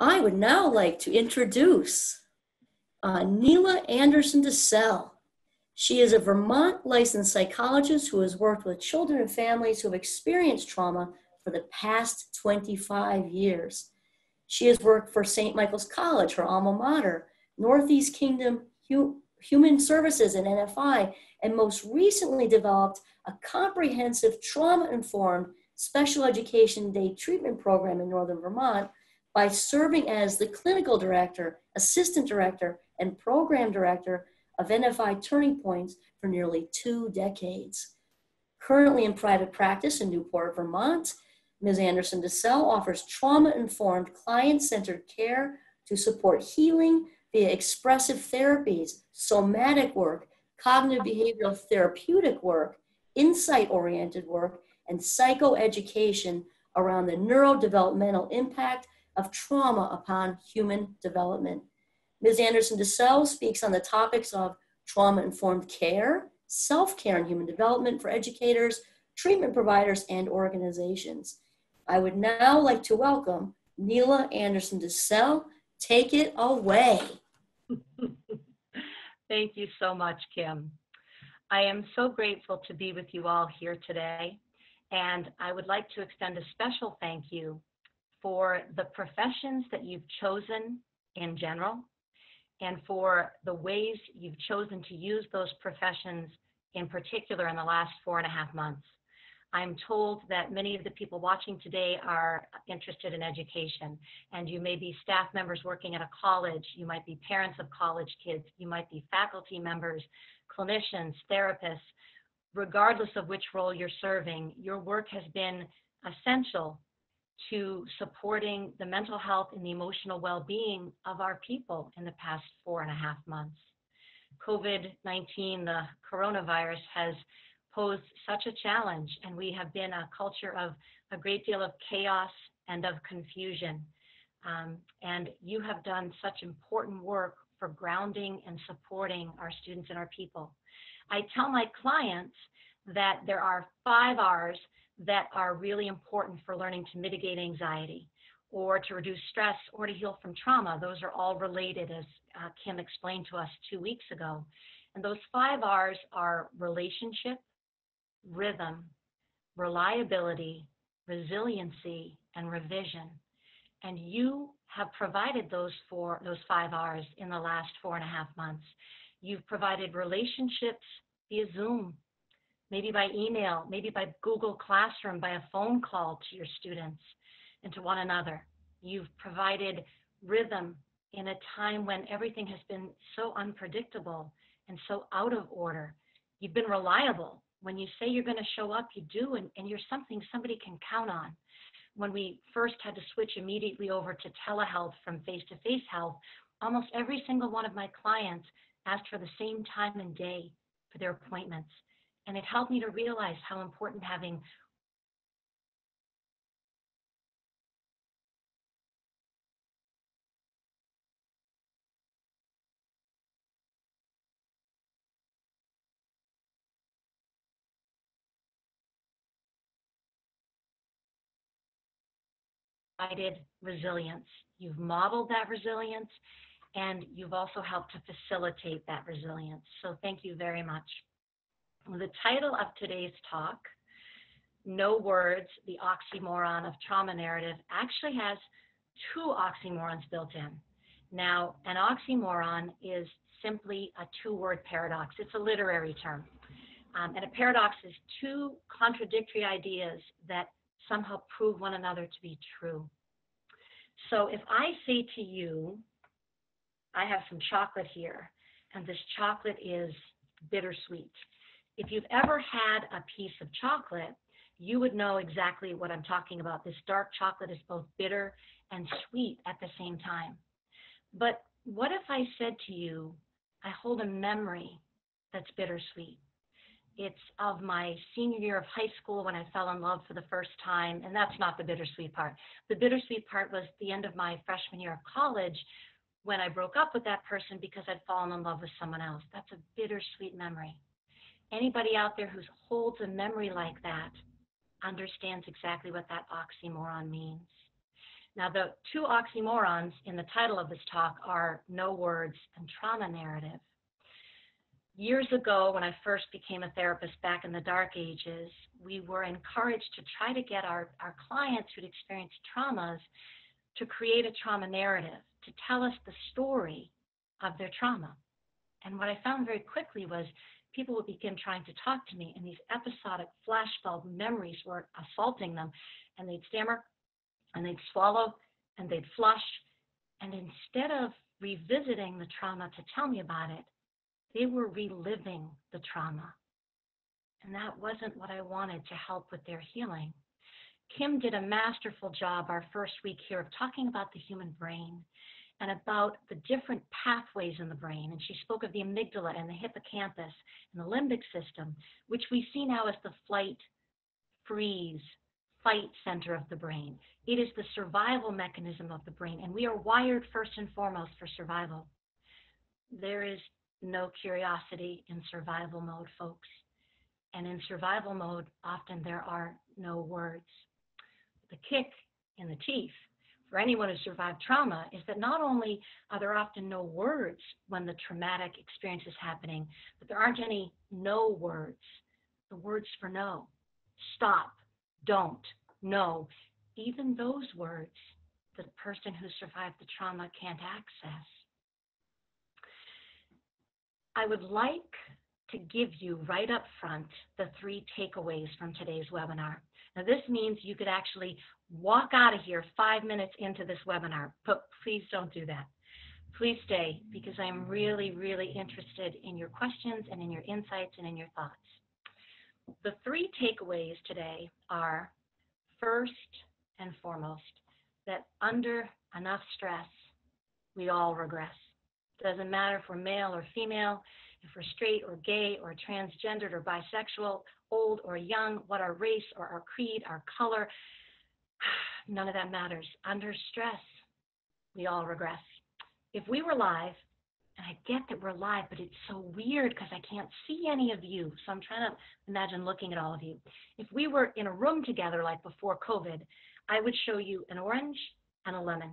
I would now like to introduce uh, Neila Anderson DeCelles. She is a Vermont licensed psychologist who has worked with children and families who have experienced trauma for the past 25 years. She has worked for St. Michael's College, her alma mater, Northeast Kingdom Human Services and NFI, and most recently developed a comprehensive trauma informed special education day treatment program in Northern Vermont by serving as the clinical director, assistant director, and program director of NFI Turning Points for nearly two decades. Currently in private practice in Newport, Vermont, Ms. Anderson DeCelles offers trauma informed, client centered care to support healing via expressive therapies, somatic work, cognitive behavioral therapeutic work, insight oriented work, and psychoeducation around the neurodevelopmental impact of trauma upon human development. Ms. Anderson DeCelles speaks on the topics of trauma informed care, self care and human development for educators, treatment providers, and organizations. I would now like to welcome Neila Anderson DeCelles. Take it away. Thank you so much, Kim. I am so grateful to be with you all here today, and I would like to extend a special thank you for the professions that you've chosen in general and for the ways you've chosen to use those professions in particular in the last four and a half months. I'm told that many of the people watching today are interested in education, and you may be staff members working at a college, you might be parents of college kids, you might be faculty members, clinicians, therapists. Regardless of which role you're serving, your work has been essential to supporting the mental health and the emotional well being of our people in the past four and a half months. COVID 19, the coronavirus, has posed such a challenge, and we have been a culture of a great deal of chaos and of confusion. Um, and you have done such important work for grounding and supporting our students and our people. I tell my clients that there are five R's that are really important for learning to mitigate anxiety or to reduce stress or to heal from trauma. Those are all related, as uh, Kim explained to us two weeks ago. And those five R's are relationship, rhythm, reliability, resiliency, and revision. And you have provided those four, those five R's in the last four and a half months. You've provided relationships via Zoom, maybe by email, maybe by Google Classroom, by a phone call to your students and to one another. You've provided rhythm in a time when everything has been so unpredictable and so out of order. You've been reliable. When you say you're going to show up, you do, and, and you're something somebody can count on. When we first had to switch immediately over to telehealth from face to face health, almost every single one of my clients asked for the same time and day for their appointments. And it helped me to realize how important having resilience. You've modeled that resilience and you've also helped to facilitate that resilience. So thank you very much. The title of today's talk, No Words, the Oxymoron of Trauma Narrative, actually has two oxymorons built in. Now, an oxymoron is simply a two word paradox, it's a literary term. Um, and a paradox is two contradictory ideas that somehow prove one another to be true. So if I say to you, I have some chocolate here, and this chocolate is bittersweet. If you've ever had a piece of chocolate, you would know exactly what I'm talking about. This dark chocolate is both bitter and sweet at the same time. But what if I said to you, I hold a memory that's bittersweet? It's of my senior year of high school when I fell in love for the first time, and that's not the bittersweet part. The bittersweet part was the end of my freshman year of college when I broke up with that person because I'd fallen in love with someone else. That's a bittersweet memory. Anybody out there who holds a memory like that understands exactly what that oxymoron means. Now, the two oxymorons in the title of this talk are no words and trauma narrative. Years ago, when I first became a therapist back in the dark ages, we were encouraged to try to get our, our clients who'd experienced traumas to create a trauma narrative, to tell us the story of their trauma. And what I found very quickly was people would begin trying to talk to me, and these episodic flashbulb memories were assaulting them, and they'd stammer, and they'd swallow, and they'd flush. And instead of revisiting the trauma to tell me about it, they were reliving the trauma. And that wasn't what I wanted to help with their healing. Kim did a masterful job our first week here of talking about the human brain and about the different pathways in the brain. And she spoke of the amygdala and the hippocampus and the limbic system, which we see now as the flight, freeze, fight center of the brain. It is the survival mechanism of the brain, and we are wired first and foremost for survival. There is no curiosity in survival mode, folks. And in survival mode, often there are no words. The kick in the teeth for anyone who survived trauma is that not only are there often no words when the traumatic experience is happening, but there aren't any no words. The words for no, stop, don't, no. Even those words, the person who survived the trauma can't access. I would like to give you right up front the three takeaways from today's webinar. Now, this means you could actually walk out of here five minutes into this webinar, but please don't do that. Please stay because I'm really, really interested in your questions and in your insights and in your thoughts. The three takeaways today are first and foremost that under enough stress, we all regress. Doesn't matter if we're male or female, if we're straight or gay or transgendered or bisexual, old or young, what our race or our creed, our color, none of that matters. Under stress, we all regress. If we were live, and I get that we're live, but it's so weird because I can't see any of you. So I'm trying to imagine looking at all of you. If we were in a room together like before COVID, I would show you an orange and a lemon.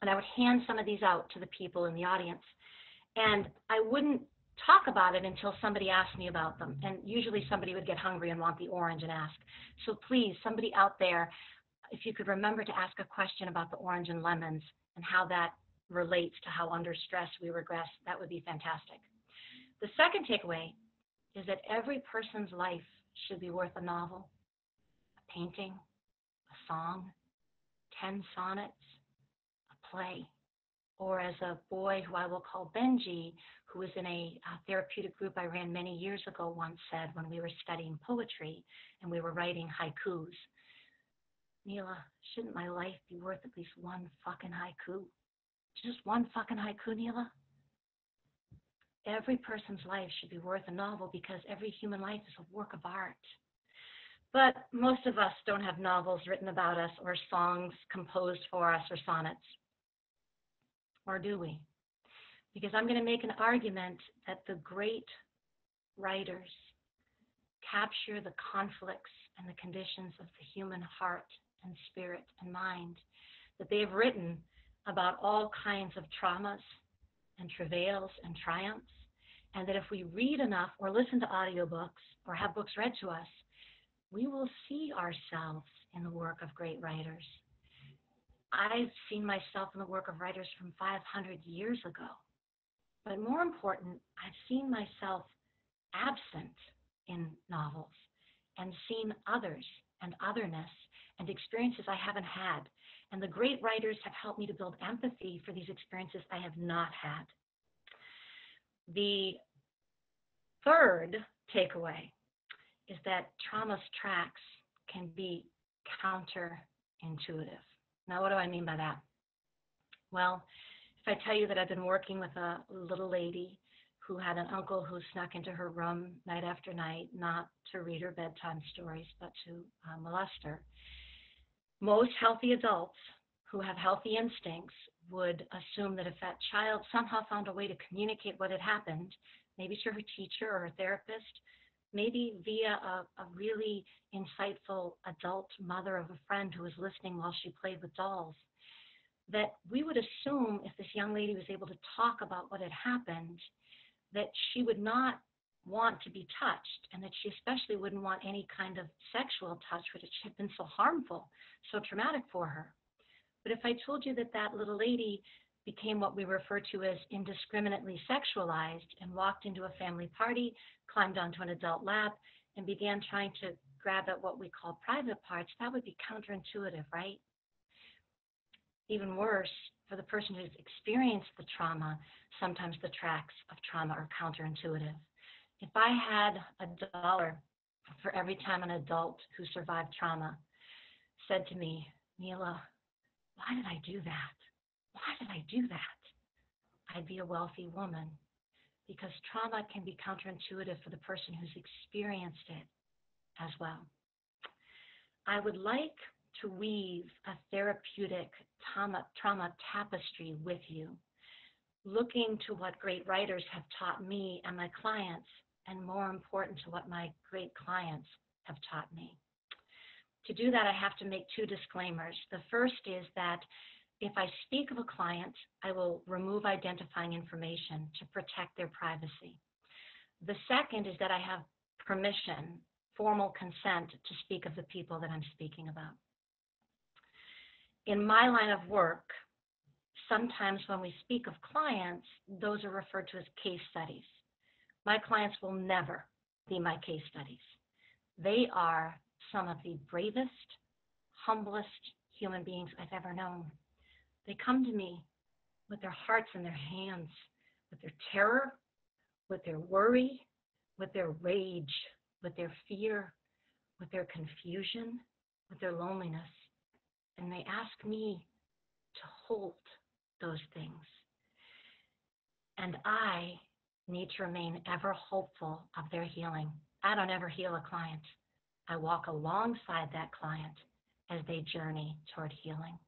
And I would hand some of these out to the people in the audience. And I wouldn't talk about it until somebody asked me about them. And usually somebody would get hungry and want the orange and ask. So please, somebody out there, if you could remember to ask a question about the orange and lemons and how that relates to how under stress we regress, that would be fantastic. The second takeaway is that every person's life should be worth a novel, a painting, a song, 10 sonnets, a play, or as a boy who I will call Benji, who was in a uh, therapeutic group I ran many years ago, once said when we were studying poetry and we were writing haikus, Neila, shouldn't my life be worth at least one fucking haiku? Just one fucking haiku, Neila? Every person's life should be worth a novel because every human life is a work of art. But most of us don't have novels written about us or songs composed for us or sonnets. Or do we? Because I'm going to make an argument that the great writers capture the conflicts and the conditions of the human heart and spirit and mind, that they have written about all kinds of traumas and travails and triumphs, and that if we read enough or listen to audiobooks or have books read to us, we will see ourselves in the work of great writers. I've seen myself in the work of writers from 500 years ago. But more important, I've seen myself absent in novels and seen others and otherness and experiences I haven't had. And the great writers have helped me to build empathy for these experiences I have not had. The third takeaway is that trauma's tracks can be counterintuitive. Now, what do I mean by that? Well, if I tell you that I've been working with a little lady who had an uncle who snuck into her room night after night, not to read her bedtime stories, but to uh, molest her, most healthy adults who have healthy instincts would assume that if that child somehow found a way to communicate what had happened, maybe to her teacher or her therapist, maybe via a, a, really insightful adult mother of a friend who was listening while she played with dolls, that we would assume if this young lady was able to talk about what had happened, that she would not want to be touched and that she especially wouldn't want any kind of sexual touch which had been so harmful, so traumatic for her. But if I told you that that little lady became what we refer to as indiscriminately sexualized and walked into a family party, climbed onto an adult lap, and began trying to grab at what we call private parts, that would be counterintuitive, right? Even worse, for the person who's experienced the trauma, sometimes the tracks of trauma are counterintuitive. If I had a dollar for every time an adult who survived trauma said to me, Neila, why did I do that? Why did I do that? I'd be a wealthy woman because trauma can be counterintuitive for the person who's experienced it as well. I would like to weave a therapeutic trauma, trauma tapestry with you, looking to what great writers have taught me and my clients, and more important to what my great clients have taught me. To do that, I have to make two disclaimers. The first is that if I speak of a client, I will remove identifying information to protect their privacy. The second is that I have permission, formal consent to speak of the people that I'm speaking about. In my line of work, sometimes when we speak of clients, those are referred to as case studies. My clients will never be my case studies. They are some of the bravest, humblest human beings I've ever known. They come to me with their hearts in their hands, with their terror, with their worry, with their rage, with their fear, with their confusion, with their loneliness. And they ask me to hold those things. And I need to remain ever hopeful of their healing. I don't ever heal a client. I walk alongside that client as they journey toward healing.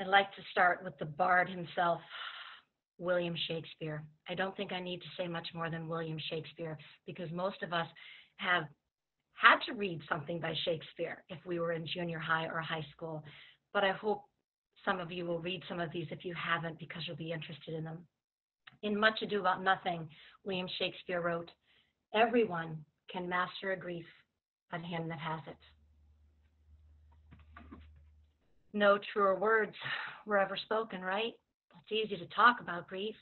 I'd like to start with the bard himself, William Shakespeare. I don't think I need to say much more than William Shakespeare because most of us have had to read something by Shakespeare if we were in junior high or high school. But I hope some of you will read some of these if you haven't because you'll be interested in them. In Much Ado About Nothing, William Shakespeare wrote, Everyone can master a grief but him that has it no truer words were ever spoken, right? It's easy to talk about grief.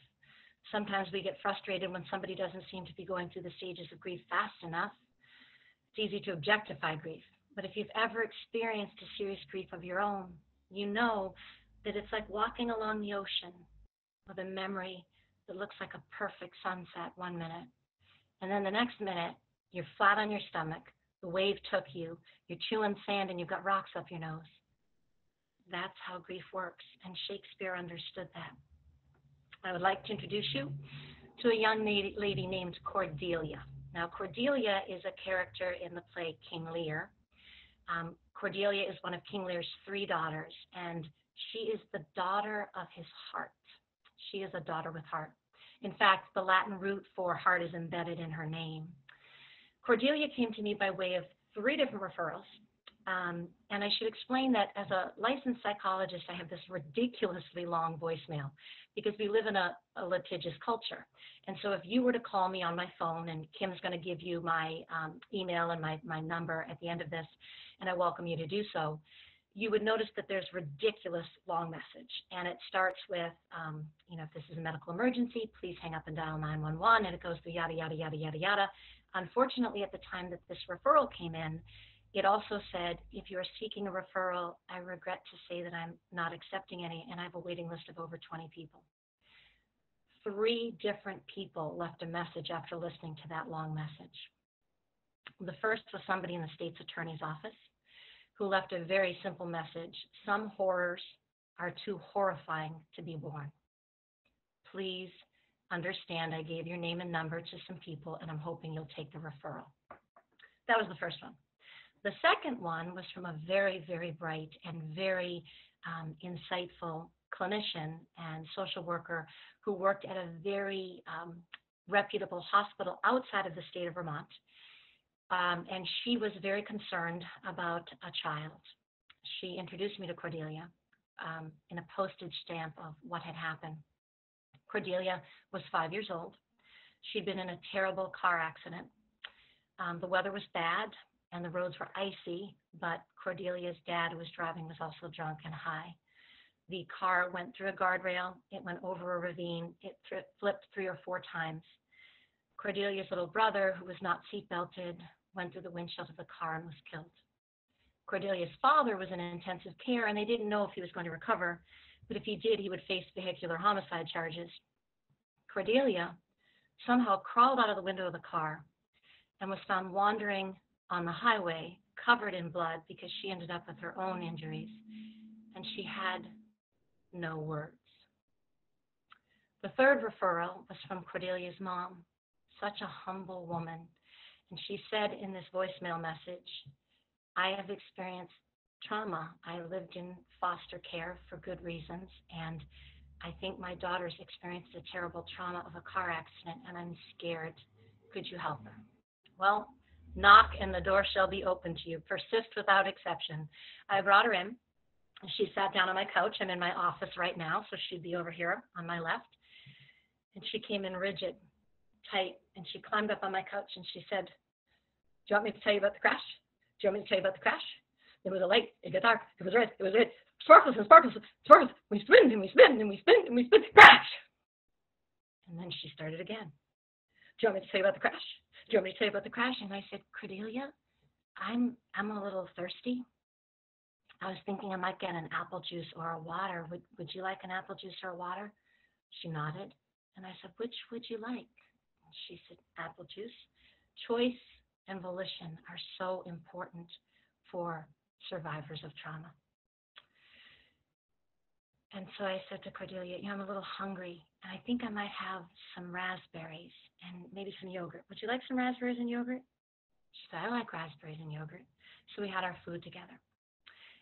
Sometimes we get frustrated when somebody doesn't seem to be going through the stages of grief fast enough. It's easy to objectify grief. But if you've ever experienced a serious grief of your own, you know that it's like walking along the ocean with a memory that looks like a perfect sunset one minute. And then the next minute, you're flat on your stomach, the wave took you, you're chewing sand, and you've got rocks up your nose. That's how grief works, and Shakespeare understood that. I would like to introduce you to a young lady named Cordelia. Now, Cordelia is a character in the play King Lear. Um, Cordelia is one of King Lear's three daughters, and she is the daughter of his heart. She is a daughter with heart. In fact, the Latin root for heart is embedded in her name. Cordelia came to me by way of three different referrals. Um, and I should explain that as a licensed psychologist, I have this ridiculously long voicemail because we live in a, a litigious culture. And so if you were to call me on my phone, and Kim's going to give you my um, email and my, my number at the end of this, and I welcome you to do so, you would notice that there's ridiculous long message. And it starts with, um, you know, if this is a medical emergency, please hang up and dial 911. And it goes through yada, yada, yada, yada, yada. Unfortunately, at the time that this referral came in, it also said, if you are seeking a referral, I regret to say that I'm not accepting any, and I have a waiting list of over 20 people. Three different people left a message after listening to that long message. The first was somebody in the state's attorney's office who left a very simple message Some horrors are too horrifying to be borne. Please understand I gave your name and number to some people, and I'm hoping you'll take the referral. That was the first one. The second one was from a very, very bright and very um, insightful clinician and social worker who worked at a very um, reputable hospital outside of the state of Vermont. Um, and she was very concerned about a child. She introduced me to Cordelia. um, in a postage stamp of what had happened. Cordelia was five years old. She'd been in a terrible car accident. Um, the weather was bad and the roads were icy, but Cordelia's dad, was driving, was also drunk and high. The car went through a guardrail, it went over a ravine, it flipped three or four times. Cordelia's little brother, who was not seatbelted, went through the windshield of the car and was killed. Cordelia's father was in intensive care, and they didn't know if he was going to recover, but if he did, he would face vehicular homicide charges. Cordelia somehow crawled out of the window of the car and was found wandering on the highway, covered in blood because she ended up with her own injuries, and she had no words. The third referral was from Cordelia's mom, such a humble woman. And she said in this voicemail message, I have experienced trauma. I lived in foster care for good reasons, and I think my daughter's experienced a terrible trauma of a car accident, and I'm scared. Could you help her? Well, knock and the door shall be open to you. Persist without exception. I brought her in. And she sat down on my couch. I'm in my office right now, so she'd be over here on my left. And she came in rigid, tight, and she climbed up on my couch and she said, Do you want me to tell you about the crash? Do you want me to tell you about the crash? There was a light, it got dark, it was red, it was red, sparkles and sparkles, sparkles. We spin and we spin and we spin and we spin, crash! And then she started again. Do you want me to tell you about the crash? Do you want me to tell you about the crash? And I said, Cordelia, I'm I'm a little thirsty. I was thinking I might get an apple juice or a water. Would would you like an apple juice or a water? She nodded. And I said, Which would you like? She said, Apple juice. Choice and volition are so important for survivors of trauma. And so I said to Cordelia, you know, I'm a little hungry, and I think I might have some raspberries and maybe some yogurt. Would you like some raspberries and yogurt? She said, I like raspberries and yogurt. So we had our food together.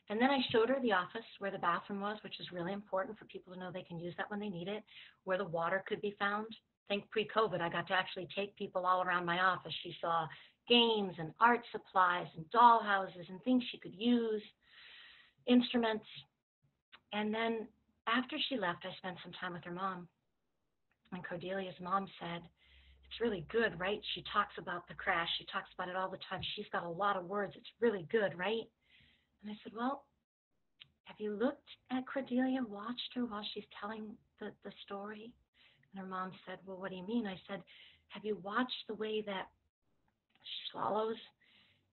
And then I showed her the office where the bathroom was, which is really important for people to know they can use that when they need it, where the water could be found. Think pre COVID, I got to actually take people all around my office. She saw games and art supplies and doll houses and things she could use, instruments. And then after she left, I spent some time with her mom. And Cordelia's mom said, It's really good, right? She talks about the crash. She talks about it all the time. She's got a lot of words. It's really good, right? And I said, Well, have you looked at Cordelia, watched her while she's telling the, the story? And her mom said, Well, what do you mean? I said, Have you watched the way that she swallows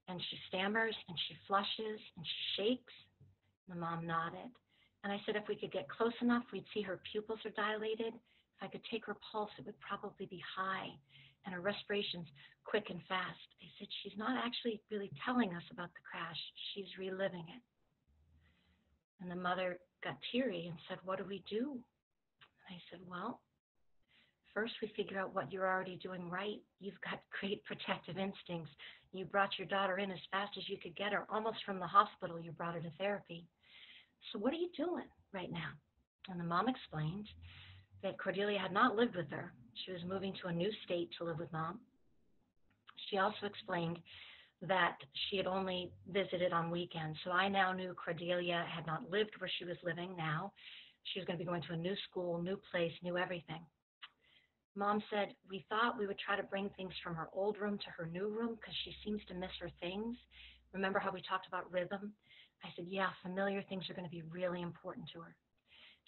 and she stammers and she flushes and she shakes? And the mom nodded. And I said, If we could get close enough, we'd see her pupils are dilated. If I could take her pulse, it would probably be high and her respiration's quick and fast. I said, She's not actually really telling us about the crash, she's reliving it. And the mother got teary and said, What do we do? And I said, Well, first we figure out what you're already doing right. You've got great protective instincts. You brought your daughter in as fast as you could get her, almost from the hospital. You brought her to therapy. So, what are you doing right now? And the mom explained that Cordelia had not lived with her. She was moving to a new state to live with mom. She also explained that she had only visited on weekends. So I now knew Cordelia had not lived where she was living now. She was going to be going to a new school, new place, new everything. Mom said, We thought we would try to bring things from her old room to her new room because she seems to miss her things. Remember how we talked about rhythm? I said, Yeah, familiar things are going to be really important to her.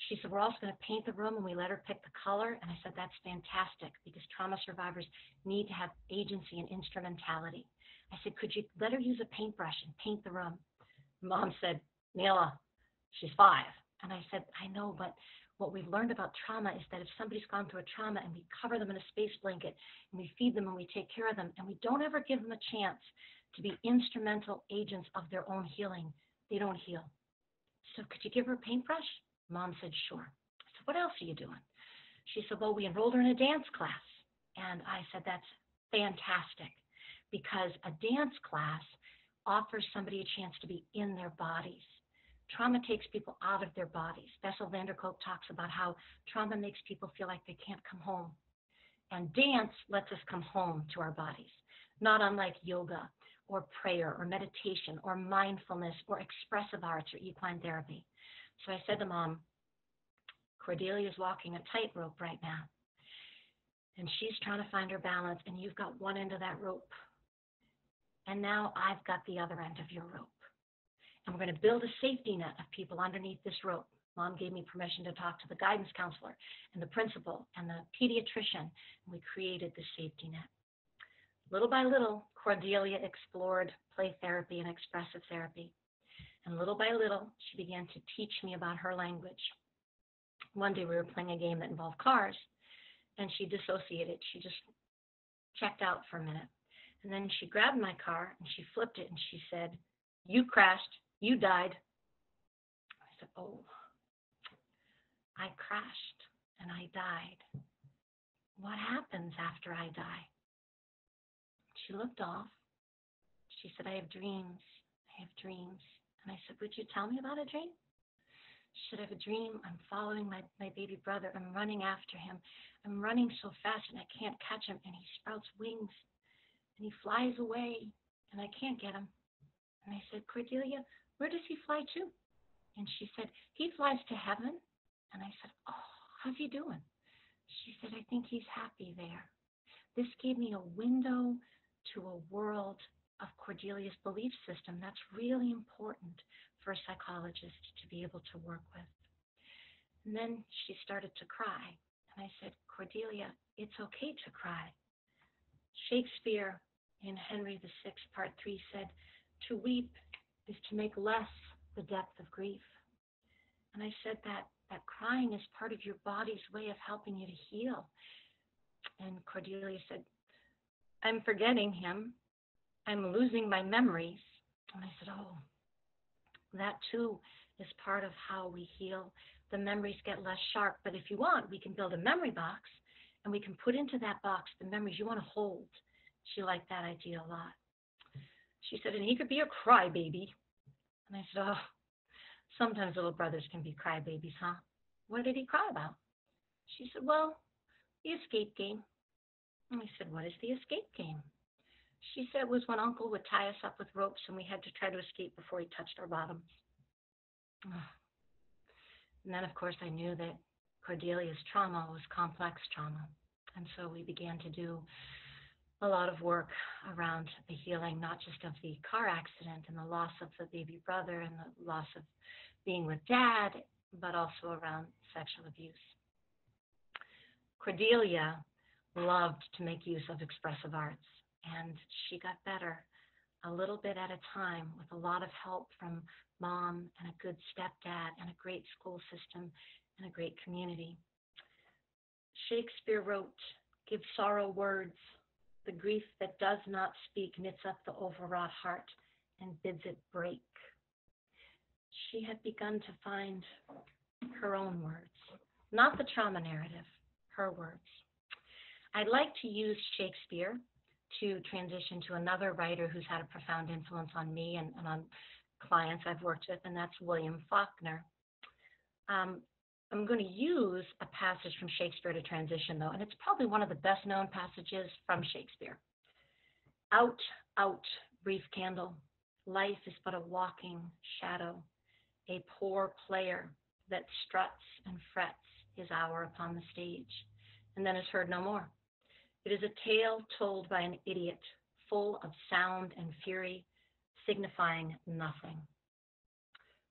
She said, We're also going to paint the room and we let her pick the color. And I said, That's fantastic because trauma survivors need to have agency and instrumentality. I said, Could you let her use a paintbrush and paint the room? Mom said, Neila, she's five. And I said, I know, but what we've learned about trauma is that if somebody's gone through a trauma and we cover them in a space blanket and we feed them and we take care of them and we don't ever give them a chance to be instrumental agents of their own healing, they don't heal. So could you give her a paintbrush? Mom said, sure. I said, what else are you doing? She said, well, we enrolled her in a dance class. And I said, that's fantastic because a dance class offers somebody a chance to be in their bodies. Trauma takes people out of their bodies. Bessel van der Kolk talks about how trauma makes people feel like they can't come home. And dance lets us come home to our bodies, not unlike yoga or prayer or meditation or mindfulness or expressive arts or equine therapy. So I said to mom, Cordelia's walking a tightrope right now. And she's trying to find her balance, and you've got one end of that rope. And now I've got the other end of your rope. And we're going to build a safety net of people underneath this rope. Mom gave me permission to talk to the guidance counselor and the principal and the pediatrician, and we created the safety net. Little by little, Cordelia explored play therapy and expressive therapy. And little by little, she began to teach me about her language. One day we were playing a game that involved cars, and she dissociated. She just checked out for a minute. And then she grabbed my car and she flipped it and she said, You crashed. You died. I said, Oh, I crashed and I died. What happens after I die? She looked off. She said, I have dreams. I have dreams. And I said, Would you tell me about a dream? She said, I have a dream. I'm following my, my baby brother. I'm running after him. I'm running so fast and I can't catch him. And he sprouts wings and he flies away and I can't get him. And I said, Cordelia, where does he fly to? And she said, He flies to heaven. And I said, Oh, how's he doing? She said, I think he's happy there. This gave me a window to a world of Cordelia's belief system that's really important for a psychologist to be able to work with. And then she started to cry. And I said, Cordelia, it's okay to cry. Shakespeare in Henry VI, Part 3 said, To weep is to make less the depth of grief. And I said that that crying is part of your body's way of helping you to heal. And Cordelia said, I'm forgetting him. I'm losing my memories. And I said, Oh, that too is part of how we heal. The memories get less sharp, but if you want, we can build a memory box and we can put into that box the memories you want to hold. She liked that idea a lot. She said, and he could be a crybaby. And I said, Oh, sometimes little brothers can be crybabies, huh? What did he cry about? She said, Well, the escape game. And I said, What is the escape game? She said it was when Uncle would tie us up with ropes and we had to try to escape before he touched our bottoms. And then, of course, I knew that Cordelia's trauma was complex trauma. And so we began to do a lot of work around the healing, not just of the car accident and the loss of the baby brother and the loss of being with dad, but also around sexual abuse. Cordelia loved to make use of expressive arts, and she got better a little bit at a time with a lot of help from mom and a good stepdad and a great school system and a great community. Shakespeare wrote, Give sorrow words, the grief that does not speak knits up the overwrought heart and bids it break. She had begun to find her own words, not the trauma narrative, her words. I'd like to use Shakespeare to transition to another writer who's had a profound influence on me and, and on clients I've worked with, and that's William Faulkner. Um, I'm going to use a passage from Shakespeare to transition, though, and it's probably one of the best known passages from Shakespeare. Out, out, brief candle. Life is but a walking shadow, a poor player that struts and frets his hour upon the stage, and then is heard no more. It is a tale told by an idiot, full of sound and fury, signifying nothing.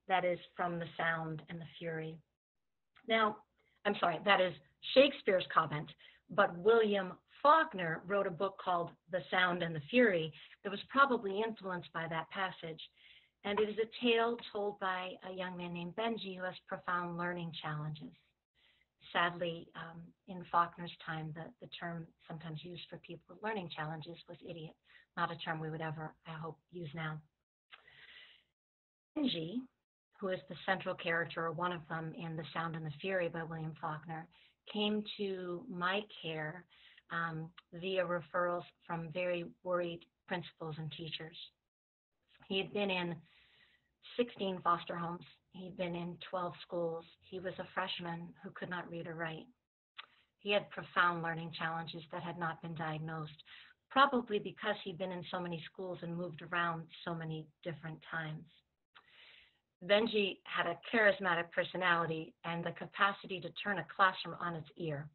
That is from the sound and the fury now, I'm sorry, that is Shakespeare's comment, but William Faulkner wrote a book called The Sound and the Fury that was probably influenced by that passage. And it is a tale told by a young man named Benji who has profound learning challenges. Sadly, um, in Faulkner's time, the, the term sometimes used for people with learning challenges was idiot, not a term we would ever, I hope, use now. Benji who is the central character or one of them in The Sound and the Fury by William Faulkner, came to my care um, via referrals from very worried principals and teachers. He had been in 16 foster homes. He'd been in 12 schools. He was a freshman who could not read or write. He had profound learning challenges that had not been diagnosed, probably because he'd been in so many schools and moved around so many different times Benji had a charismatic personality and the capacity to turn a classroom on its ear.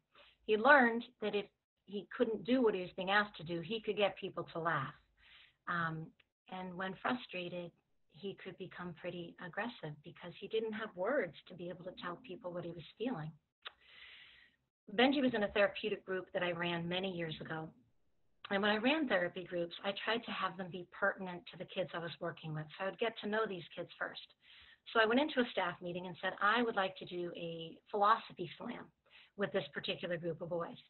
He learned that if he couldn't do what he was being asked to do, he could get people to laugh. Um, and when frustrated, he could become pretty aggressive because he didn't have words to be able to tell people what he was feeling. Benji was in a therapeutic group that I ran many years ago. And when I ran therapy groups, I tried to have them be pertinent to the kids I was working with. So I would get to know these kids first. So I went into a staff meeting and said, I would like to do a philosophy slam with this particular group of boys.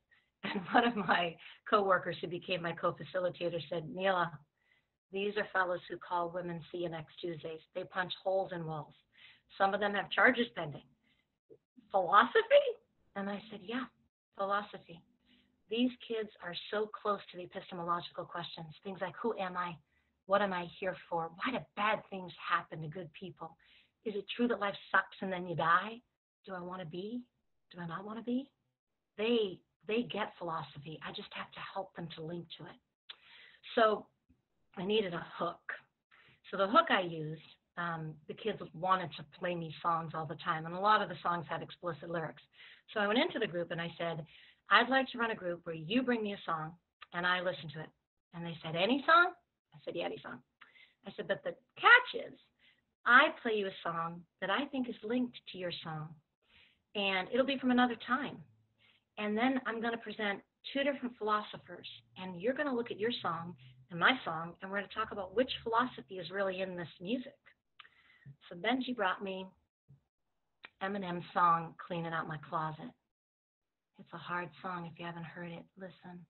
And one of my coworkers who became my co-facilitator said, Neila, these are fellows who call women see you next Tuesdays. They punch holes in walls. Some of them have charges pending. Philosophy? And I said, yeah, philosophy. These kids are so close to the epistemological questions. Things like, who am I? What am I here for? Why do bad things happen to good people? Is it true that life sucks and then you die? Do I want to be? Do I not want to be? They they get philosophy. I just have to help them to link to it. So I needed a hook. So the hook I used, um, the kids wanted to play me songs all the time, and a lot of the songs had explicit lyrics. So I went into the group and I said, I'd like to run a group where you bring me a song and I listen to it. And they said, Any song? I said, Yeah, any song. I said, But the catch is, I play you a song that I think is linked to your song, and it'll be from another time. And then I'm going to present two different philosophers, and you're going to look at your song my song, and we're going to talk about which philosophy is really in this music. So Benji brought me Eminem's song, Cleaning Out My Closet. It's a hard song if you haven't heard it. Listen.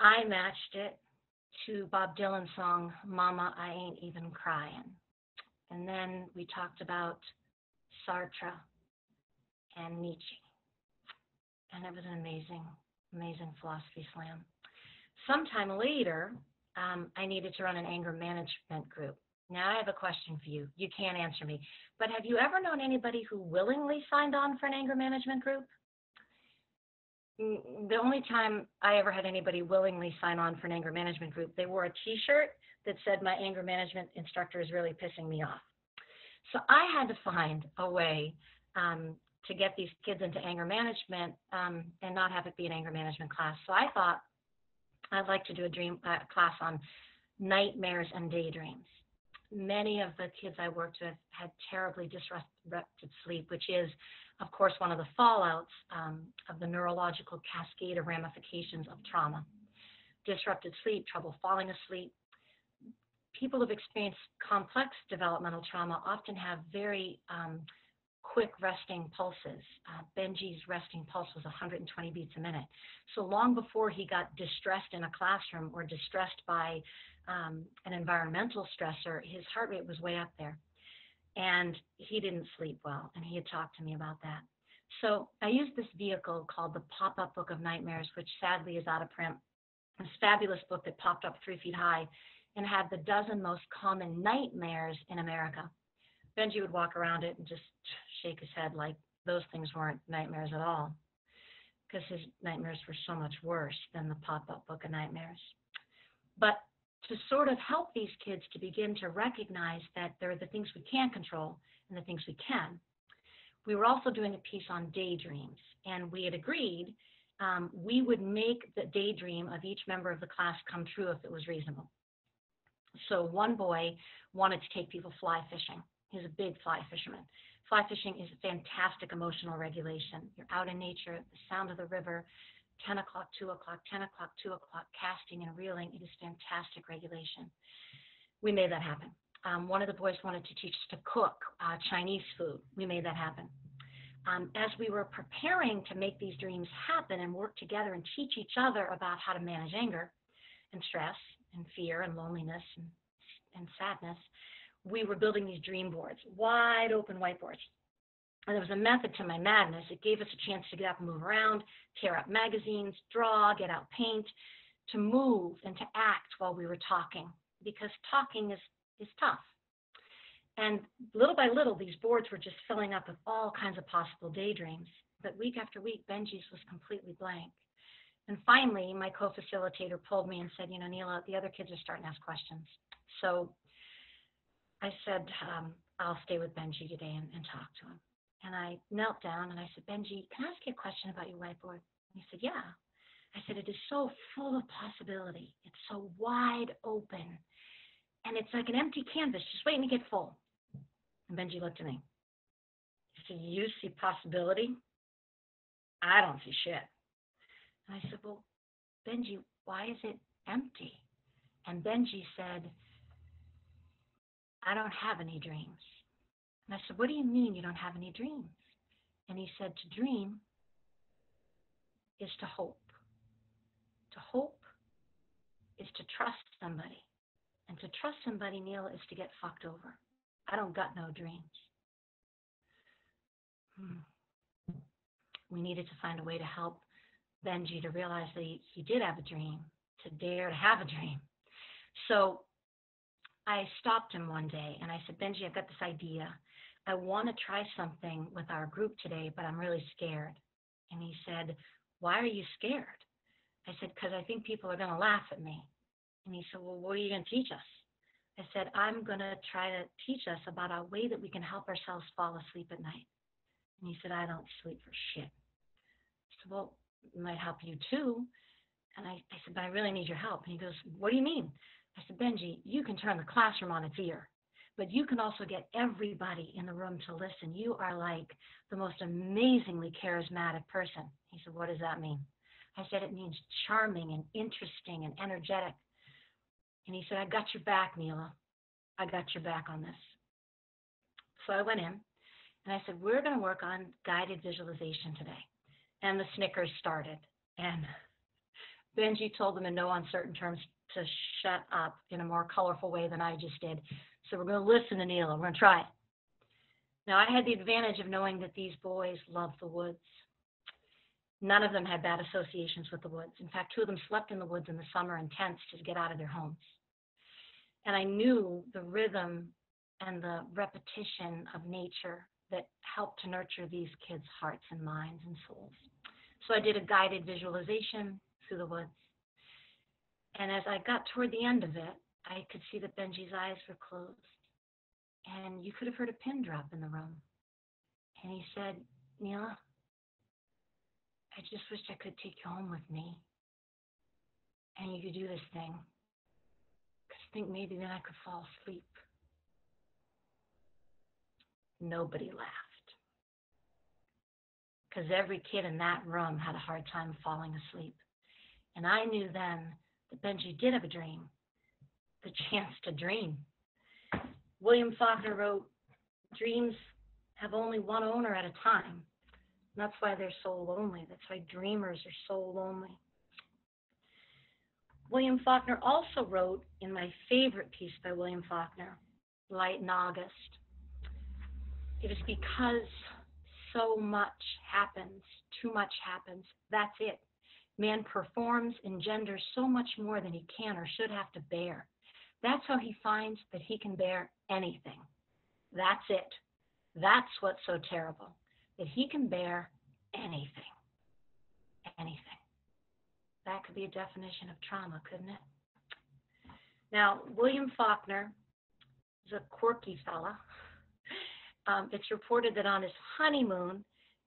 I matched it to Bob Dylan's song, Mama, I Ain't Even Crying. And then we talked about Sartre and Nietzsche. And it was an amazing, amazing philosophy slam. Sometime later, um, I needed to run an anger management group. Now I have a question for you. You can't answer me, but have you ever known anybody who willingly signed on for an anger management group? The only time I ever had anybody willingly sign on for an anger management group, they wore a T-shirt that said, "My anger management instructor is really pissing me off." So I had to find a way um, to get these kids into anger management um, and not have it be an anger management class. So I thought I'd like to do a dream uh, class on nightmares and daydreams. Many of the kids I worked with had terribly disrupted sleep, which is, of course, one of the fallouts um, of the neurological cascade of ramifications of trauma. Disrupted sleep, trouble falling asleep. People who've experienced complex developmental trauma often have very um, quick resting pulses. Uh, Benji's resting pulse was 120 beats a minute. So long before he got distressed in a classroom or distressed by um, an environmental stressor, his heart rate was way up there. And he didn't sleep well, and he had talked to me about that. So I used this vehicle called the Pop Up Book of Nightmares, which sadly is out of print. This fabulous book that popped up three feet high and had the dozen most common nightmares in America. Benji would walk around it and just shake his head like those things weren't nightmares at all, because his nightmares were so much worse than the pop up book of nightmares. But to sort of help these kids to begin to recognize that there are the things we can't control and the things we can, we were also doing a piece on daydreams. And we had agreed um, we would make the daydream of each member of the class come true if it was reasonable. So one boy wanted to take people fly fishing. He's a big fly fisherman. Fly fishing is a fantastic emotional regulation. You're out in nature, the sound of the river, 10 o'clock, 2 o'clock, 10 o'clock, 2 o'clock, casting and reeling. It is fantastic regulation. We made that happen. Um, one of the boys wanted to teach us to cook uh, Chinese food. We made that happen. Um, as we were preparing to make these dreams happen and work together and teach each other about how to manage anger and stress and fear and loneliness and, and sadness, we were building these dream boards, wide open whiteboards. And there was a method to my madness. It gave us a chance to get up and move around, tear up magazines, draw, get out paint, to move and to act while we were talking, because talking is, is tough. And little by little, these boards were just filling up with all kinds of possible daydreams. But week after week, Benji's was completely blank. And finally, my co facilitator pulled me and said, You know, Neila, the other kids are starting to ask questions. So I said, um, I'll stay with Benji today and, and talk to him. And I knelt down and I said, Benji, can I ask you a question about your whiteboard? And he said, Yeah. I said, It is so full of possibility. It's so wide open. And it's like an empty canvas, just waiting to get full. And Benji looked at me. He said, You see possibility? I don't see shit. And I said, Well, Benji, why is it empty? And Benji said, I don't have any dreams. And I said, What do you mean you don't have any dreams? And he said, To dream is to hope. To hope is to trust somebody. And to trust somebody, Neil, is to get fucked over. I don't got no dreams. Hmm. We needed to find a way to help Benji to realize that he, he did have a dream, to dare to have a dream. So I stopped him one day and I said, Benji, I've got this idea. I want to try something with our group today, but I'm really scared. And he said, Why are you scared? I said, Because I think people are going to laugh at me. And he said, Well, what are you going to teach us? I said, I'm going to try to teach us about a way that we can help ourselves fall asleep at night. And he said, I don't sleep for shit. I said, Well, it might help you too. And I, I said, But I really need your help. And he goes, What do you mean? I said, Benji, you can turn the classroom on its ear, but you can also get everybody in the room to listen. You are like the most amazingly charismatic person. He said, What does that mean? I said, It means charming and interesting and energetic. And he said, I got your back, Neila. I got your back on this. So I went in and I said, We're going to work on guided visualization today. And the snickers started. And Benji told them in no uncertain terms to shut up in a more colorful way than I just did. So we're going to listen to Neila. We're going to try it. Now, I had the advantage of knowing that these boys loved the woods. None of them had bad associations with the woods. In fact, two of them slept in the woods in the summer in tents to get out of their homes. And I knew the rhythm and the repetition of nature that helped to nurture these kids' hearts and minds and souls. So I did a guided visualization through the woods. And as I got toward the end of it, I could see that Benji's eyes were closed. And you could have heard a pin drop in the room. And he said, Neila, I just wished I could take you home with me. And you could do this thing. Because I think maybe then I could fall asleep. Nobody laughed. Because every kid in that room had a hard time falling asleep. And I knew then that Benji did have a dream, the chance to dream. William Faulkner wrote, Dreams have only one owner at a time. And that's why they're so lonely. That's why dreamers are so lonely. William Faulkner also wrote in my favorite piece by William Faulkner, Light in August. It is because so much happens, too much happens. That's it. Man performs, engenders so much more than he can or should have to bear. That's how he finds that he can bear anything. That's it. That's what's so terrible, that he can bear anything. Anything. That could be a definition of trauma, couldn't it? Now, William Faulkner is a quirky fella. Um, it's reported that on his honeymoon,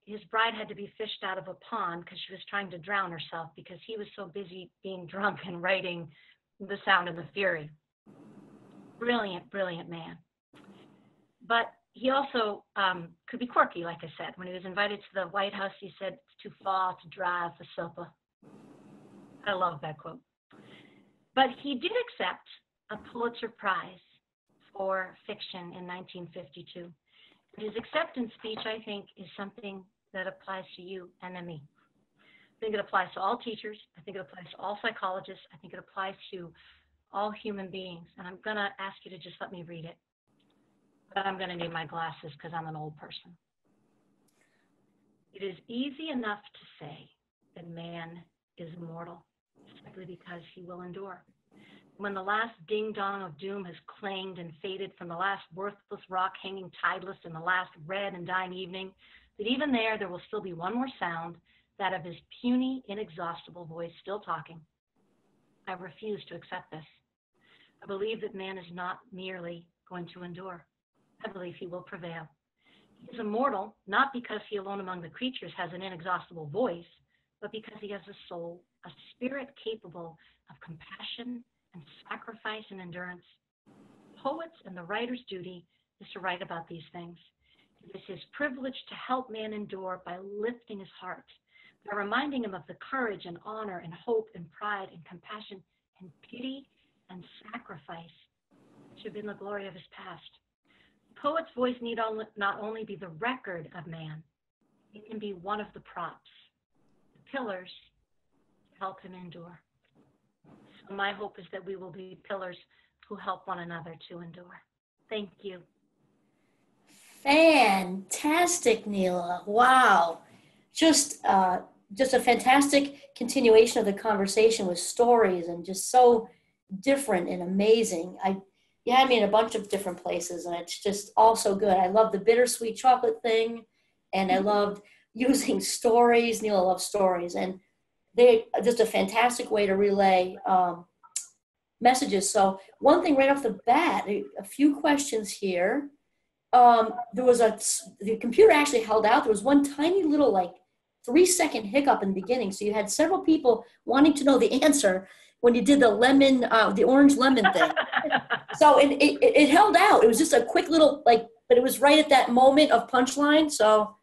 his bride had to be fished out of a pond because she was trying to drown herself because he was so busy being drunk and writing The Sound and the Fury. Brilliant, brilliant man. But he also um, could be quirky, like I said. When he was invited to the White House, he said, It's too far to drive for supper. I love that quote. But he did accept a Pulitzer Prize for fiction in 1952. His acceptance speech, I think, is something that applies to you and to me. I think it applies to all teachers. I think it applies to all psychologists. I think it applies to all human beings. And I'm going to ask you to just let me read it. But I'm going to need my glasses because I'm an old person. It is easy enough to say that man is mortal simply because he will endure. When the last ding dong of doom has clanged and faded from the last worthless rock hanging tideless in the last red and dying evening, that even there, there will still be one more sound, that of his puny, inexhaustible voice still talking. I refuse to accept this. I believe that man is not merely going to endure. I believe he will prevail. He is immortal, not because he alone among the creatures has an inexhaustible voice, but because he has a soul, a spirit capable of compassion and sacrifice and endurance. Poet's and the writer's duty is to write about these things. It is his privilege to help man endure by lifting his heart, by reminding him of the courage and honor and hope and pride and compassion and pity and sacrifice which have been the glory of his past. The poet's voice need not only be the record of man, it can be one of the props, the pillars to help him endure. So my hope is that we will be pillars who help one another to endure. Thank you. Fantastic, Neila. Wow. Just uh, just a fantastic continuation of the conversation with stories and just so different and amazing. I you had me in a bunch of different places and it's just all so good. I love the bittersweet chocolate thing and I mm-hmm. loved using stories. Neila loves stories and they just a fantastic way to relay um, messages. So one thing right off the bat, a few questions here. Um, there was a the computer actually held out. There was one tiny little like three second hiccup in the beginning. So you had several people wanting to know the answer when you did the lemon, uh, the orange lemon thing. so it, it, it held out. It was just a quick little like, but it was right at that moment of punchline. So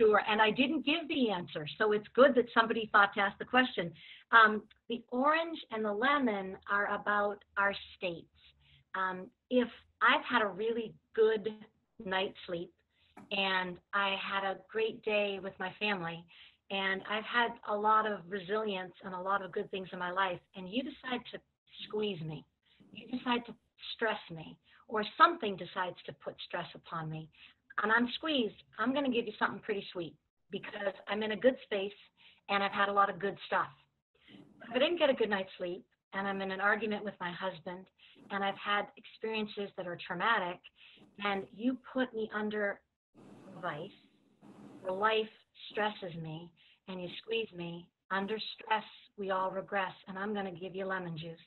Sure, and I didn't give the answer, so it's good that somebody thought to ask the question. Um, the orange and the lemon are about our states. Um, if I've had a really good night's sleep and I had a great day with my family, and I've had a lot of resilience and a lot of good things in my life, and you decide to squeeze me, you decide to stress me, or something decides to put stress upon me, and I'm squeezed, I'm going to give you something pretty sweet because I'm in a good space and I've had a lot of good stuff. If I didn't get a good night's sleep and I'm in an argument with my husband and I've had experiences that are traumatic and you put me under vice, the life stresses me and you squeeze me, under stress, we all regress, and I'm going to give you lemon juice.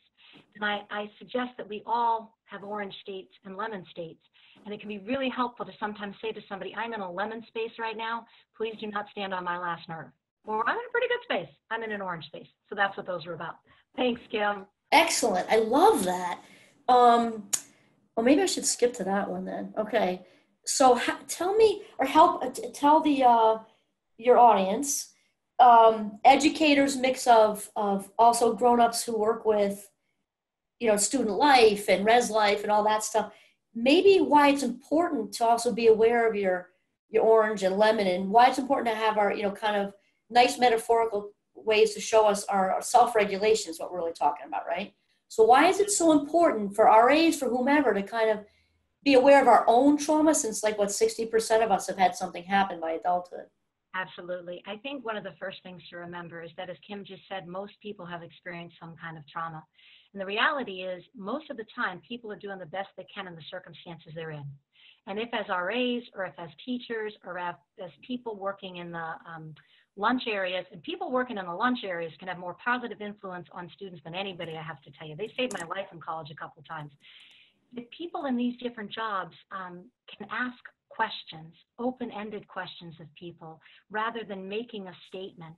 And I, I suggest that we all have orange states and lemon states. And it can be really helpful to sometimes say to somebody, I'm in a lemon space right now. Please do not stand on my last nerve. Or I'm in a pretty good space. I'm in an orange space. So that's what those are about. Thanks, Kim. Excellent. I love that. Um, well, maybe I should skip to that one then. Okay. So ha- tell me or help uh, t- tell the uh, your audience um, educators mix of of also grown-ups who work with you know student life and res life and all that stuff maybe why it's important to also be aware of your your orange and lemon and why it's important to have our you know kind of nice metaphorical ways to show us our, our self-regulation is what we're really talking about right so why is it so important for RAs for whomever to kind of be aware of our own trauma since like what 60% of us have had something happen by adulthood Absolutely. I think one of the first things to remember is that, as Kim just said, most people have experienced some kind of trauma. And the reality is, most of the time, people are doing the best they can in the circumstances they're in. And if, as RAs, or if as teachers, or as, as people working in the um, lunch areas, and people working in the lunch areas can have more positive influence on students than anybody, I have to tell you. They saved my life in college a couple times. If people in these different jobs um, can ask questions, open ended questions of people, rather than making a statement.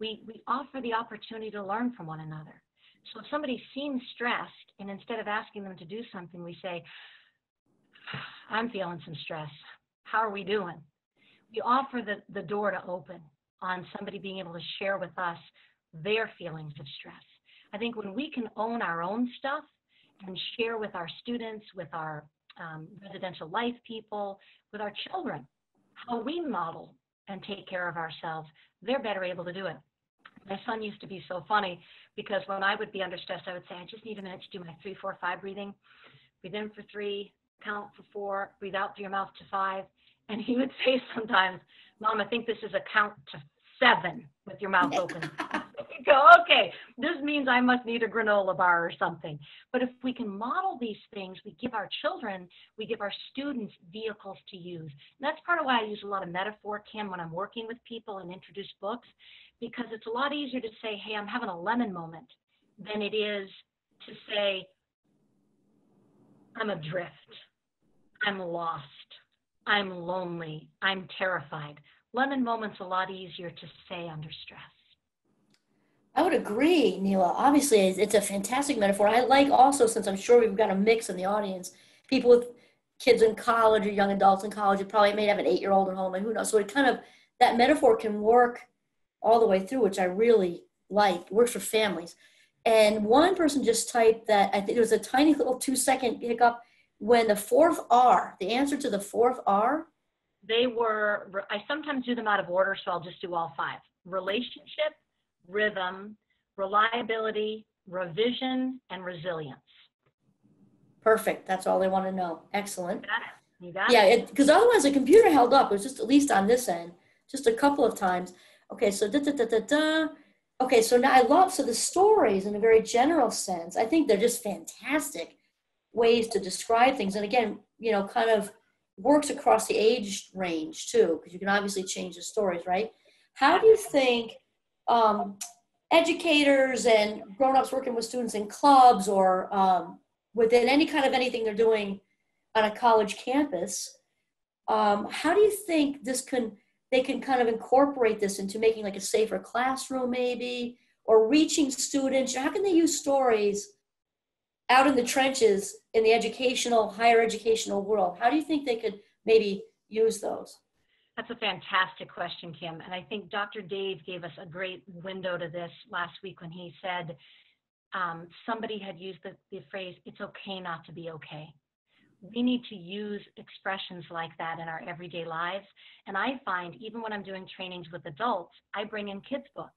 We, we offer the opportunity to learn from one another. So if somebody seems stressed, and instead of asking them to do something, we say, I'm feeling some stress. How are we doing? We offer the, the door to open on somebody being able to share with us their feelings of stress. I think when we can own our own stuff and share with our students, with our um, residential life people, with our children, how we model and take care of ourselves, they're better able to do it. My son used to be so funny because when I would be under stress, I would say, I just need a minute to do my three, four, five breathing. Breathe in for three, count for four, breathe out through your mouth to five. And he would say sometimes, Mom, I think this is a count to seven with your mouth open. go, okay, this means I must need a granola bar or something. But if we can model these things, we give our children, we give our students vehicles to use. And that's part of why I use a lot of metaphor, Kim, when I'm working with people and introduce books, because it's a lot easier to say, hey, I'm having a lemon moment than it is to say, I'm adrift. I'm lost. I'm lonely. I'm terrified. Lemon moment's a lot easier to say under stress. I would agree, Neila. Obviously, it's a fantastic metaphor. I like also, since I'm sure we've got a mix in the audience, people with kids in college or young adults in college, you probably may have an eight-year-old at home, and who knows. So it kind of that metaphor can work all the way through, which I really like. It works for families. And one person just typed that I think it was a tiny little two-second hiccup when the fourth R, the answer to the fourth R. They were. I sometimes do them out of order, so I'll just do all five: relationship, rhythm, reliability, revision, and resilience. Perfect. That's all they want to know. Excellent. You got yeah, because otherwise the computer held up. It was just at least on this end, just a couple of times. Okay, so da da da da da. Okay, so now I love so the stories in a very general sense. I think they're just fantastic ways to describe things, and again, you know, kind of works across the age range too, because you can obviously change the stories, right? How do you think um, educators and grown-ups working with students in clubs or um, within any kind of anything they're doing on a college campus um, how do you think this can they can kind of incorporate this into making like a safer classroom maybe or reaching students how can they use stories out in the trenches in the educational higher educational world how do you think they could maybe use those that's a fantastic question, Kim. And I think Dr. Dave gave us a great window to this last week when he said um, somebody had used the, the phrase, it's okay not to be okay. We need to use expressions like that in our everyday lives. And I find even when I'm doing trainings with adults, I bring in kids' books,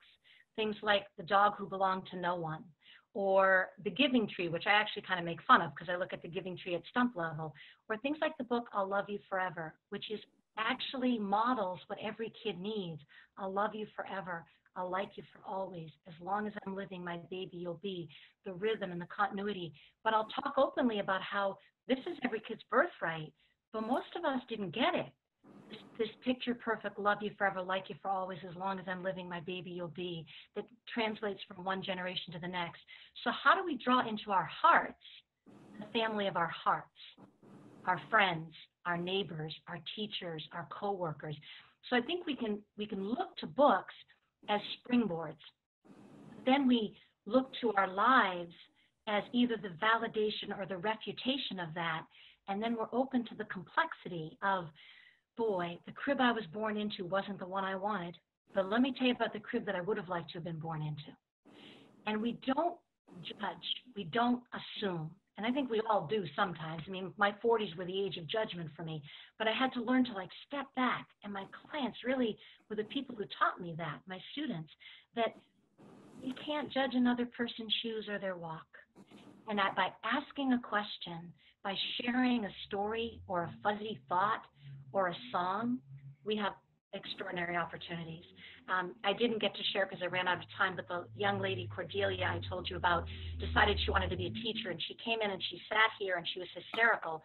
things like The Dog Who Belonged to No One, or The Giving Tree, which I actually kind of make fun of because I look at the Giving Tree at stump level, or things like the book I'll Love You Forever, which is actually models what every kid needs. I'll love you forever. I'll like you for always. As long as I'm living, my baby, you'll be the rhythm and the continuity. But I'll talk openly about how this is every kid's birthright, but most of us didn't get it. This, this picture perfect, love you forever, like you for always, as long as I'm living, my baby, you'll be, that translates from one generation to the next. So, how do we draw into our hearts the family of our hearts, our friends, our neighbors, our teachers, our coworkers. So I think we can we can look to books as springboards. Then we look to our lives as either the validation or the refutation of that. And then we're open to the complexity of, boy, the crib I was born into wasn't the one I wanted. But let me tell you about the crib that I would have liked to have been born into. And we don't judge, we don't assume, and I think we all do sometimes. I mean, my 40s were the age of judgment for me, but I had to learn to like step back. And my clients really were the people who taught me that, my students, that you can't judge another person's shoes or their walk. And that by asking a question, by sharing a story or a fuzzy thought or a song, we have extraordinary opportunities. Um, I didn't get to share because I ran out of time, but the young lady, Cordelia, I told you about, decided she wanted to be a teacher. And she came in and she sat here and she was hysterical,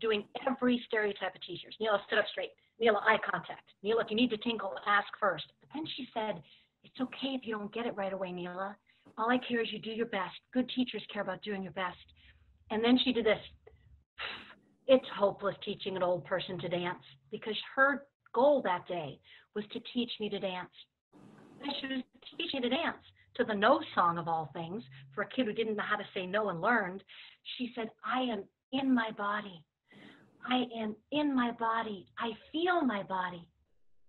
doing every stereotype of teachers. Neila, stood up straight. Neila, eye contact. Neila, if you need to tinkle, ask first. But then she said, It's okay if you don't get it right away, Neila. All I care is you do your best. Good teachers care about doing your best. And then she did this. It's hopeless teaching an old person to dance because her goal that day was to teach me to dance. She was teaching me to dance to the no song of all things for a kid who didn't know how to say no and learned. She said, I am in my body. I am in my body. I feel my body.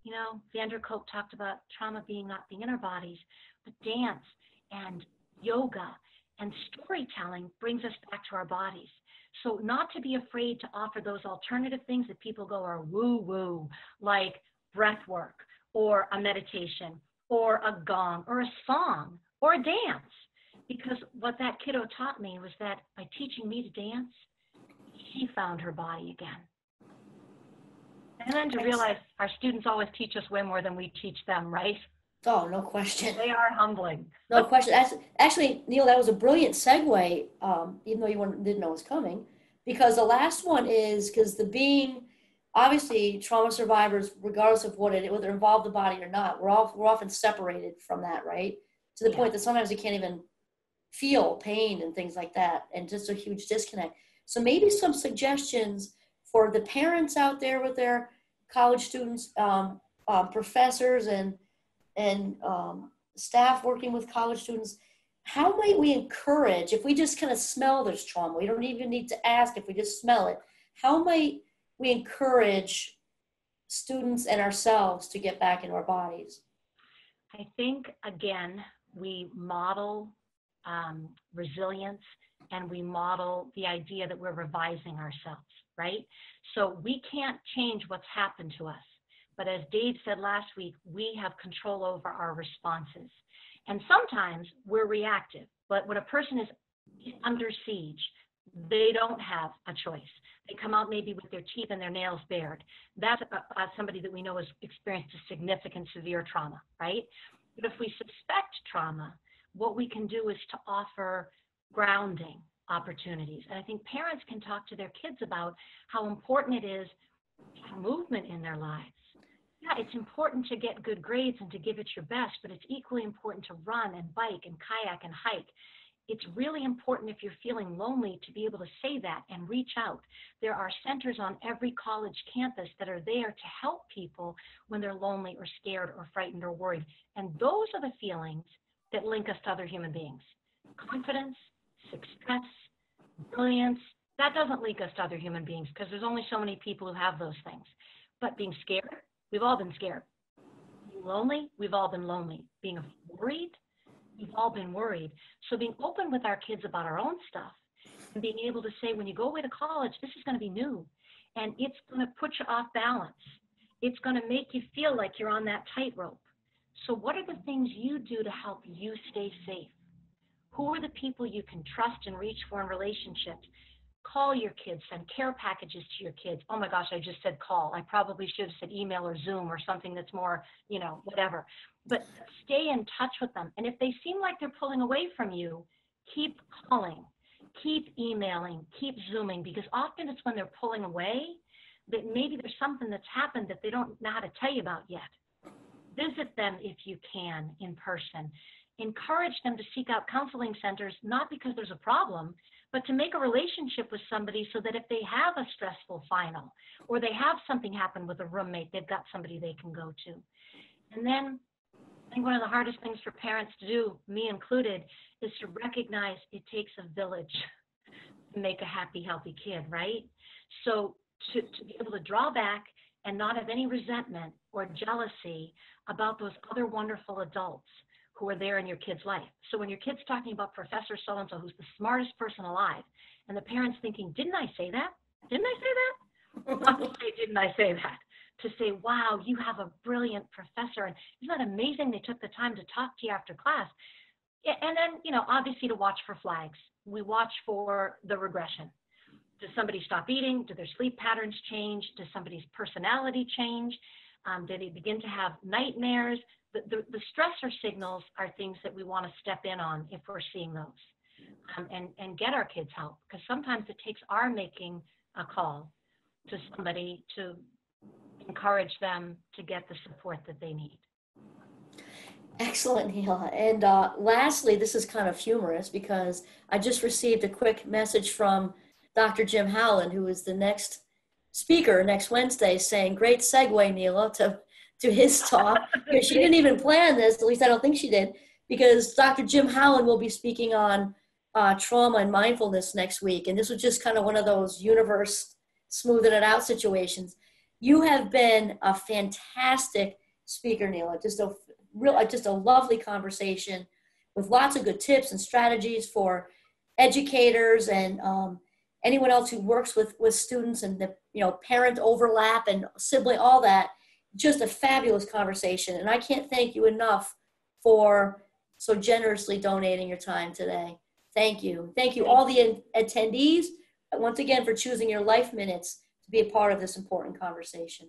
You know, van der talked about trauma being not being in our bodies, but dance and yoga and storytelling brings us back to our bodies. So, not to be afraid to offer those alternative things that people go are woo woo, like breath work or a meditation or a gong or a song or a dance. Because what that kiddo taught me was that by teaching me to dance, she found her body again. And then to realize our students always teach us way more than we teach them, right? Oh, no question. They are humbling. No question. That's, Actually, Neil, that was a brilliant segue, um, even though you didn't know it was coming, because the last one is because the being obviously trauma survivors, regardless of what it whether it involved the body or not, we're all we're often separated from that, right? To the yeah. point that sometimes we can't even feel pain and things like that, and just a huge disconnect. So maybe some suggestions for the parents out there with their college students, um, uh, professors, and and um, staff working with college students, how might we encourage if we just kind of smell this trauma? We don't even need to ask if we just smell it. How might we encourage students and ourselves to get back into our bodies? I think again we model um, resilience and we model the idea that we're revising ourselves, right? So we can't change what's happened to us. But as Dave said last week, we have control over our responses. And sometimes we're reactive. But when a person is under siege, they don't have a choice. They come out maybe with their teeth and their nails bared. That's uh, uh, somebody that we know has experienced a significant severe trauma, right? But if we suspect trauma, what we can do is to offer grounding opportunities. And I think parents can talk to their kids about how important it is movement in their lives. Yeah, it's important to get good grades and to give it your best, but it's equally important to run and bike and kayak and hike. It's really important if you're feeling lonely to be able to say that and reach out. There are centers on every college campus that are there to help people when they're lonely or scared or frightened or worried. And those are the feelings that link us to other human beings confidence, success, brilliance. That doesn't link us to other human beings because there's only so many people who have those things. But being scared, we've all been scared. Being lonely, we've all been lonely. Being worried, we've all been worried. So being open with our kids about our own stuff and being able to say, when you go away to college, this is going to be new and it's going to put you off balance. It's going to make you feel like you're on that tightrope. So, what are the things you do to help you stay safe? Who are the people you can trust and reach for in relationships? Call your kids, send care packages to your kids. Oh my gosh, I just said call. I probably should have said email or Zoom or something that's more, you know, whatever. But stay in touch with them. And if they seem like they're pulling away from you, keep calling, keep emailing, keep Zooming, because often it's when they're pulling away that maybe there's something that's happened that they don't know how to tell you about yet. Visit them if you can in person. Encourage them to seek out counseling centers, not because there's a problem, but to make a relationship with somebody so that if they have a stressful final or they have something happen with a roommate, they've got somebody they can go to. And then I think one of the hardest things for parents to do, me included, is to recognize it takes a village to make a happy, healthy kid, right? So to, to be able to draw back and not have any resentment or jealousy about those other wonderful adults who are there in your kid's life. So when your kid's talking about Professor so and so, who's the smartest person alive, and the parent's thinking, Didn't I say that? Didn't I say that? Not to say, Didn't I say that? To say, Wow, you have a brilliant professor. And isn't that amazing they took the time to talk to you after class? And then, you know, obviously to watch for flags. We watch for the regression. Does somebody stop eating? Do their sleep patterns change? Does somebody's personality change? Um, do they begin to have nightmares? The, the, stressor signals are things that we want to step in on if we're seeing those um, and, and get our kids help because sometimes it takes our making a call to somebody to encourage them to get the support that they need. Excellent, Neila. And uh, lastly, this is kind of humorous because I just received a quick message from Dr. Jim Howland, who is the next speaker next Wednesday saying, great segue, Neila, to, to his talk. she didn't even plan this, at least I don't think she did, because Dr. Jim Howland will be speaking on uh, trauma and mindfulness next week. And this was just kind of one of those universe smoothing it out situations. You have been a fantastic speaker, Neila. Just a real, just a lovely conversation with lots of good tips and strategies for educators and um, anyone else who works with with students and the you know parent overlap and sibling all that just a fabulous conversation and i can't thank you enough for so generously donating your time today. Thank you. Thank you all the attendees once again for choosing your life minutes to be a part of this important conversation